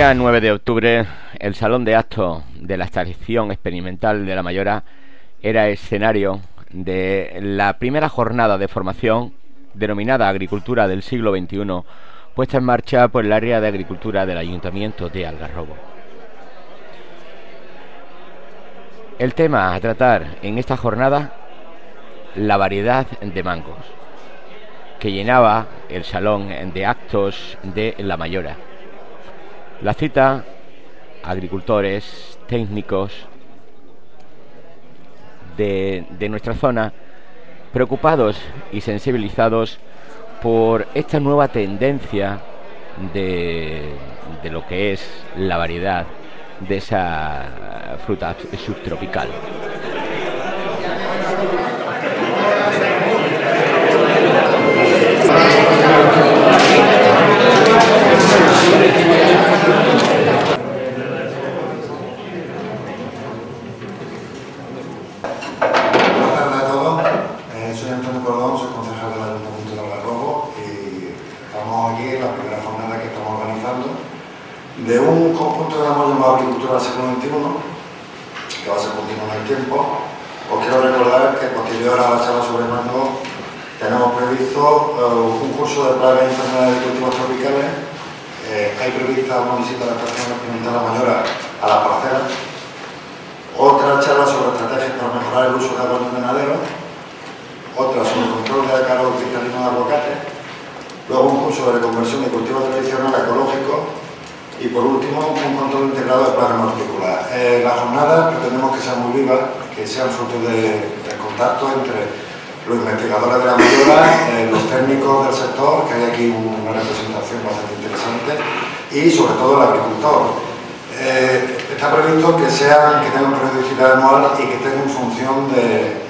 día 9 de octubre, el Salón de Actos de la Estación Experimental de La Mayora era escenario de la primera jornada de formación denominada Agricultura del siglo XXI, puesta en marcha por el área de agricultura del Ayuntamiento de Algarrobo. El tema a tratar en esta jornada, la variedad de mangos, que llenaba el salón de actos de La Mayora. La cita, agricultores, técnicos de, de nuestra zona, preocupados y sensibilizados por esta nueva tendencia de, de, lo que es la variedad de esa fruta subtropical. De un conjunto que hemos llamado Agricultura siglo XXI, que va a ser continuo en el tiempo. Os quiero recordar que posterior a la charla sobre mango tenemos previsto uh, un curso de plagas enfermedades de cultivos tropicales. Eh, hay prevista una visita de la estación experimental La Mayora a las parcelas. Otra charla sobre estrategias para mejorar el uso de agua invernadero. Otra sobre el control de ácaro cristalino de aguacate. Un curso de reconversión de cultivos tradicionales ecológicos y por último un control integrado de plagas hortícolas. Eh, las jornadas pretendemos que sean muy vivas, que sean fruto de, de contacto entre los investigadores de la Mayora, eh, los técnicos del sector, que hay aquí una representación bastante interesante, y sobre todo el agricultor. Eh, está previsto que, sean, que tengan periodicidad anual y que en función de,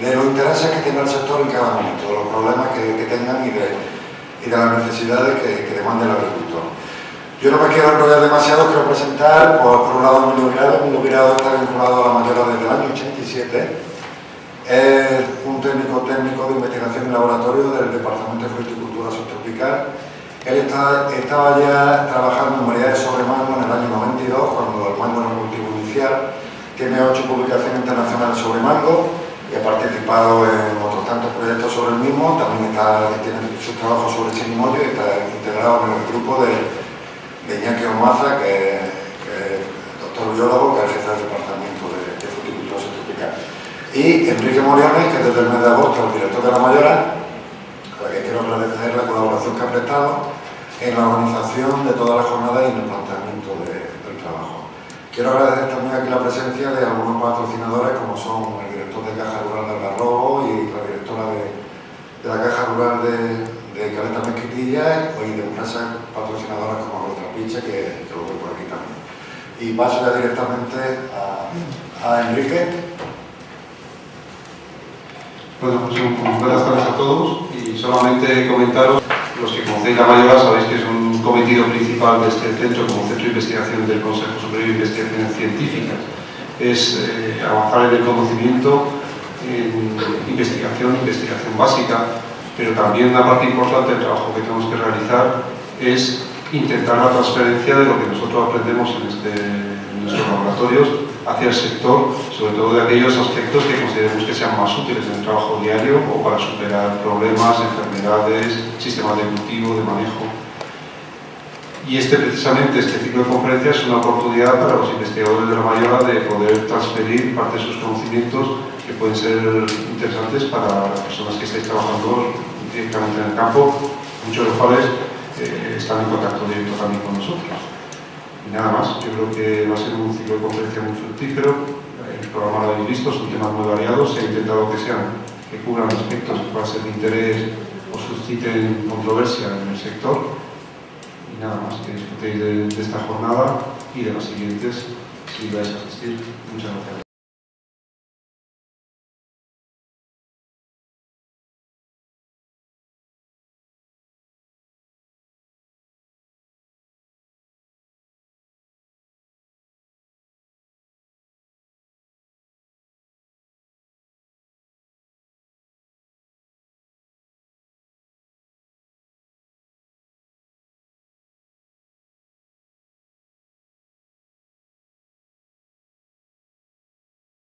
de los intereses que tiene el sector en cada momento, de los problemas que, que tengan y de, y de las necesidades que, que demande el agricultor. Yo no me quiero enrollar demasiado, quiero presentar por, por un lado a Emilio Virado. Emilio Virado está vinculado a la Mayora desde el año 87. Es un técnico técnico de investigación en laboratorio del Departamento de Fruticultura Subtropical. Él está, estaba ya trabajando en variedades sobre mango en el año 92, cuando el mango era un cultivo inicial. Tiene ocho publicaciones internacionales sobre mango ha participado en otros tantos proyectos sobre el mismo. También está, tiene su trabajo sobre chirimoyo y está integrado en el grupo de de Iñaki Omaza, que, que es doctor biólogo, que es jefe del departamento de, de fruticultura subtropical. Y Enrique Moriones, que desde el mes de agosto es el director de la Mayora, a la que quiero agradecer la colaboración que ha prestado en la organización de toda la jornada y en el planteamiento de, del trabajo. Quiero agradecer también aquí la presencia de algunos patrocinadores como son director de Caja Rural de Algarrobo y la directora de, la Caja Rural de, de Caleta Mezquitilla y de empresas patrocinadoras como Piche, que, que lo veo por aquí también. Y paso ya directamente a, a Enrique. Bueno, pues buenas tardes a todos y solamente comentaros, los que conocéis la mayoría sabéis que es un cometido principal de este centro como centro de investigación del Consejo Superior de Investigaciones Científicas. Es eh, avanzar en el conocimiento, en investigación, investigación básica, pero también una parte importante del trabajo que tenemos que realizar es intentar la transferencia de lo que nosotros aprendemos en, este, en nuestros laboratorios hacia el sector, sobre todo de aquellos aspectos que consideremos que sean más útiles en el trabajo diario o para superar problemas, enfermedades, sistemas de cultivo, de manejo. Y este, precisamente, este ciclo de conferencias es una oportunidad para los investigadores de la Mayora de poder transferir parte de sus conocimientos que pueden ser interesantes para las personas que estáis trabajando directamente en el campo, muchos de los cuales eh, están en contacto directo también con nosotros. Y nada más, yo creo que va a ser un ciclo de conferencia muy fructífero, el programa lo habéis visto, son temas muy variados, se ha intentado que sean, que cubran aspectos que puedan ser de interés o susciten controversia en el sector. Nada más, que disfrutéis de, de esta jornada y de las siguientes si vais a asistir. Muchas gracias.